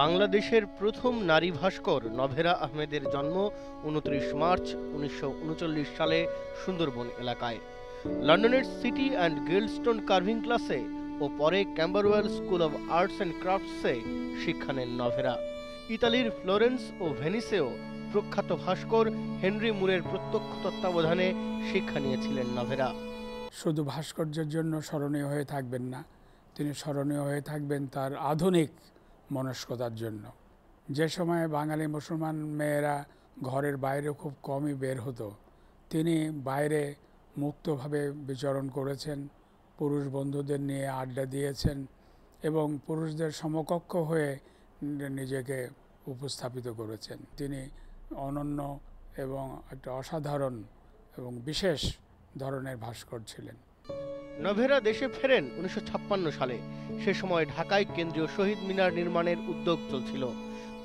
বাংলাদেশের প্রথম নারী ভাস্কর নভেরা আহমেদের জন্ম উনত্রিশ মার্চ উনিশশো উনচল্লিশ সালে সুন্দরবন এলাকায়। লন্ডনের সিটি অ্যান্ড গেলস্টোন কার্ভিং ক্লাসে ও পরে Camberwell school of arts and ক্রাফটসে শিক্ষা নেন নভেরা। ইতালির ফ্লোরেন্স ও ভেনিসেও প্রখ্যাত ভাস্কর হেনরি মুরের প্রত্যক্ষ তত্ত্বাবধানে শিক্ষা নিয়েছিলেন নভেরা। শুধু ভাস্কর্যের জন্য স্মরণীয় হয়ে থাকবেন না, তিনি স্মরণীয় হয়ে থাকবেন তার আধুনিক মনস্কতার জন্য। যে সময়ে বাঙালি মুসলমান মেয়েরা ঘরের বাইরে খুব কমই বের হতো, তিনি বাইরে মুক্তভাবে বিচরণ করেছেন, পুরুষ বন্ধুদের নিয়ে আড্ডা দিয়েছেন এবং পুরুষদের সমকক্ষ হয়ে নিজেকে উপস্থাপিত করেছেন। তিনি অনন্য এবং একটা অসাধারণ এবং বিশেষ ধরনের ভাস্কর ছিলেন। নভেরা দেশে ফেরেন উনিশশো সালে। সে সময় ঢাকায় কেন্দ্রীয় শহীদ মিনার নির্মাণের উদ্যোগ চলছিল।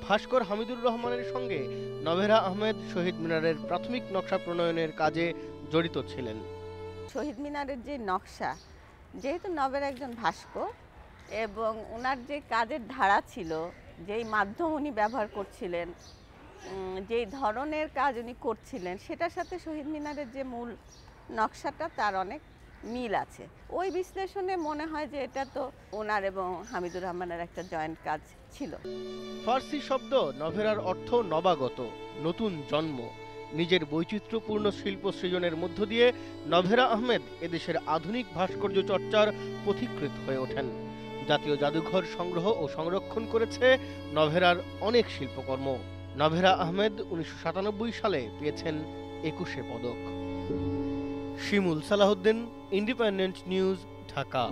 ভাস্কর হামিদুর রহমানের সঙ্গে নভেরা আহমেদ শহীদ মিনারের প্রাথমিক নকশা প্রণয়নের কাজে জড়িত ছিলেন। শহীদ মিনারের যে নকশা, যেহেতু নভেরা একজন ভাস্কর এবং ওনার যে কাজের ধারা ছিল, যেই মাধ্যম উনি ব্যবহার করছিলেন যেই ধরনের কাজ উনি করছিলেন, সেটার সাথে শহীদ মিনারের যে মূল নকশাটা, তার অনেক মিল আছে। ওই বিশ্লেষণে মনে হয় যে এটা তো ওনার এবং হামিদুর রহমানের একটা জয়েন্ট কাজ ছিল। ফার্সি শব্দ নভেরার অর্থ নবাগত, নতুন জন্ম। নিজের বৈচিত্র্যপূর্ণ শিল্প সৃজনের মধ্য দিয়ে নভেরা আহমেদ এদেশের আধুনিক ভাস্কর্য চর্চার পথিকৃত হয়ে ওঠেন। জাতীয় জাদুঘর সংগ্রহ ও সংরক্ষণ করেছে নভেরার অনেক শিল্পকর্ম। নভেরা আহমেদ উনিশশো সাতানব্বই সালে পেয়েছেন একুশে পদক। Shimul Salahuddin Independent News Dhaka